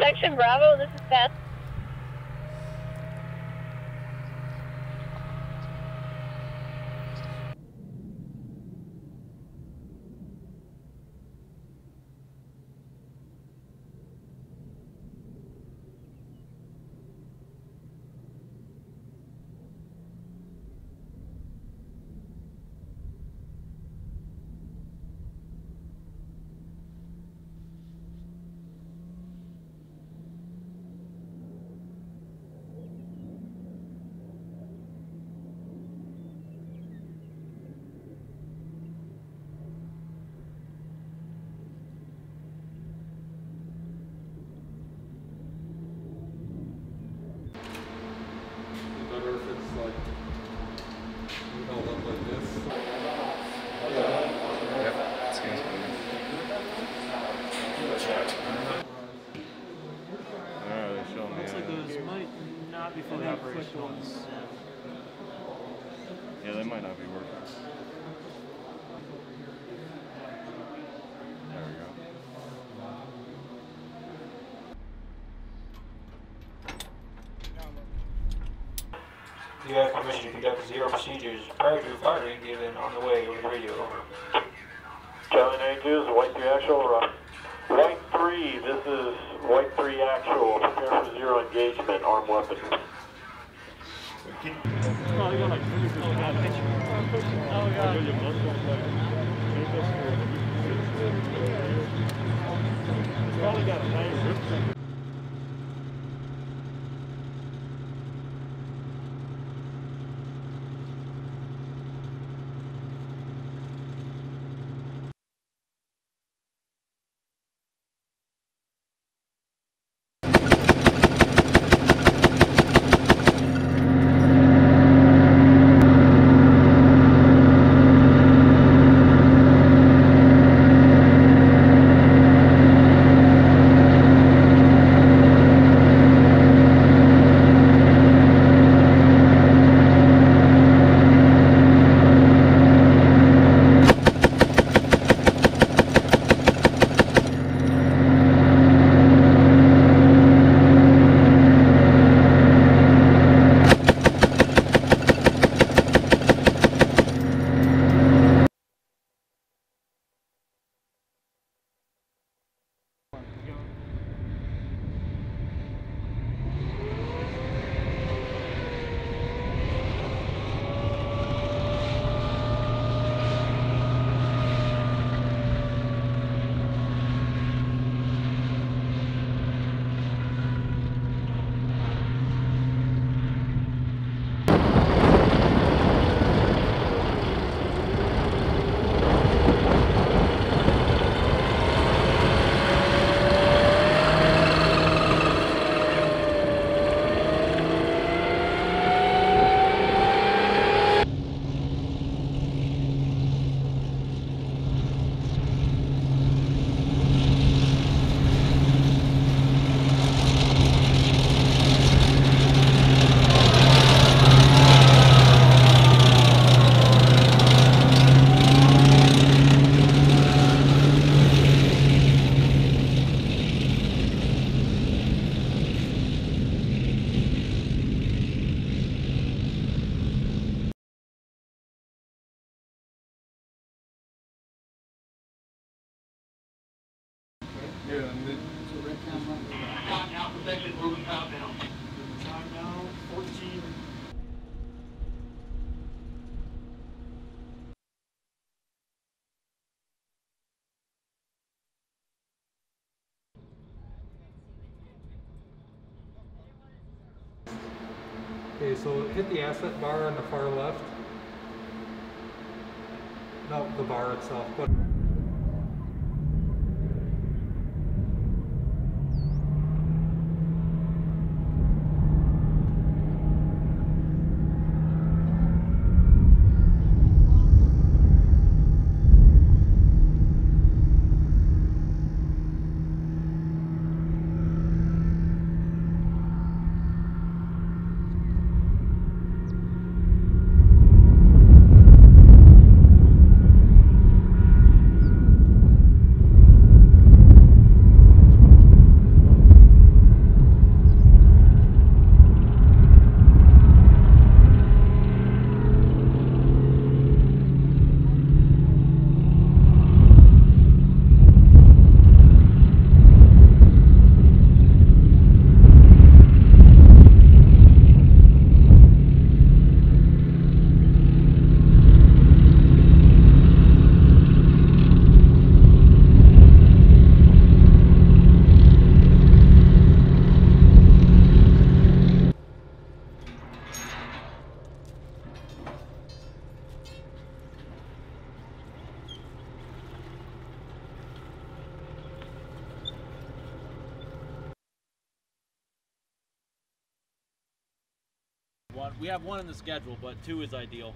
Section Bravo, this is Beth. Not be fully operational. Yeah, they might not be working. There we go. You have permission to conduct zero procedures prior to firing given on the way over the radio. Over. Charlie 92 is White 3 actual. Uh, White 3, this is White 3 actual. Prepare for zero engagement, arm weapon. Probably got a so hit the asset bar on the far left. No, the bar itself, We have one in the schedule, but two is ideal.